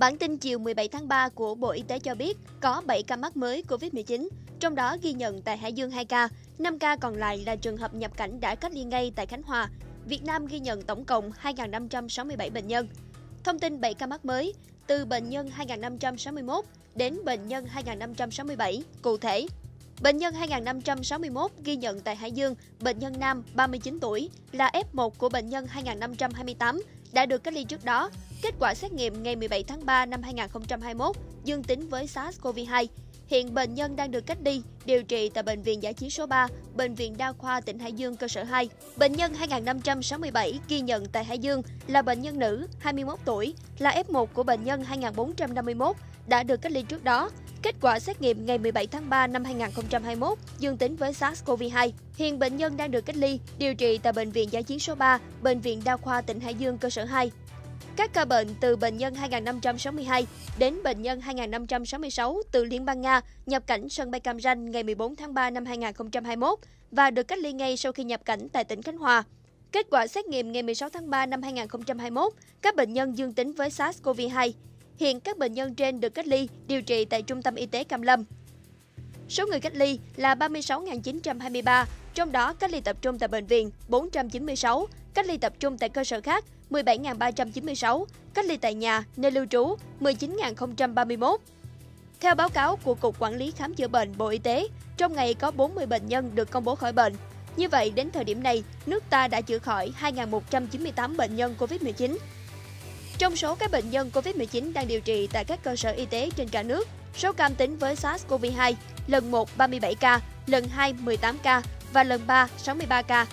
Bản tin chiều 17 tháng 3 của Bộ Y tế cho biết có 7 ca mắc mới COVID-19, trong đó ghi nhận tại Hải Dương 2 ca, 5 ca còn lại là trường hợp nhập cảnh đã cách ly ngay tại Khánh Hòa. Việt Nam ghi nhận tổng cộng 2.567 bệnh nhân. Thông tin 7 ca mắc mới, từ bệnh nhân 2.561 đến bệnh nhân 2.567, cụ thể. Bệnh nhân 2.561 ghi nhận tại Hải Dương, bệnh nhân nam 39 tuổi là F1 của bệnh nhân 2.528 đã được cách ly trước đó. Kết quả xét nghiệm ngày 17 tháng 3 năm 2021 dương tính với SARS-CoV-2. Hiện bệnh nhân đang được cách ly, điều trị tại Bệnh viện Giải chiến số 3, Bệnh viện Đa khoa tỉnh Hải Dương cơ sở 2. Bệnh nhân 2567 ghi nhận tại Hải Dương là bệnh nhân nữ, 21 tuổi, là F1 của bệnh nhân 2451 đã được cách ly trước đó. Kết quả xét nghiệm ngày 17 tháng 3 năm 2021 dương tính với SARS-CoV-2. Hiện bệnh nhân đang được cách ly, điều trị tại Bệnh viện Giã chiến số 3, Bệnh viện Đa khoa tỉnh Hải Dương cơ sở 2. Các ca bệnh từ bệnh nhân 2562 đến bệnh nhân 2566 từ Liên bang Nga nhập cảnh sân bay Cam Ranh ngày 14 tháng 3 năm 2021 và được cách ly ngay sau khi nhập cảnh tại tỉnh Khánh Hòa. Kết quả xét nghiệm ngày 16 tháng 3 năm 2021, các bệnh nhân dương tính với SARS-CoV-2. Hiện các bệnh nhân trên được cách ly, điều trị tại Trung tâm Y tế Cam Lâm. Số người cách ly là 36.923, trong đó cách ly tập trung tại bệnh viện 496, cách ly tập trung tại cơ sở khác 17.396, cách ly tại nhà, nơi lưu trú 19.031. Theo báo cáo của Cục Quản lý Khám chữa bệnh Bộ Y tế, trong ngày có 40 bệnh nhân được công bố khỏi bệnh. Như vậy, đến thời điểm này, nước ta đã chữa khỏi 2.198 bệnh nhân COVID-19. Trong số các bệnh nhân COVID-19 đang điều trị tại các cơ sở y tế trên cả nước, số ca tính với SARS-CoV-2 lần 1 37 ca, lần 2 18 ca và lần 3 63 ca.